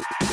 you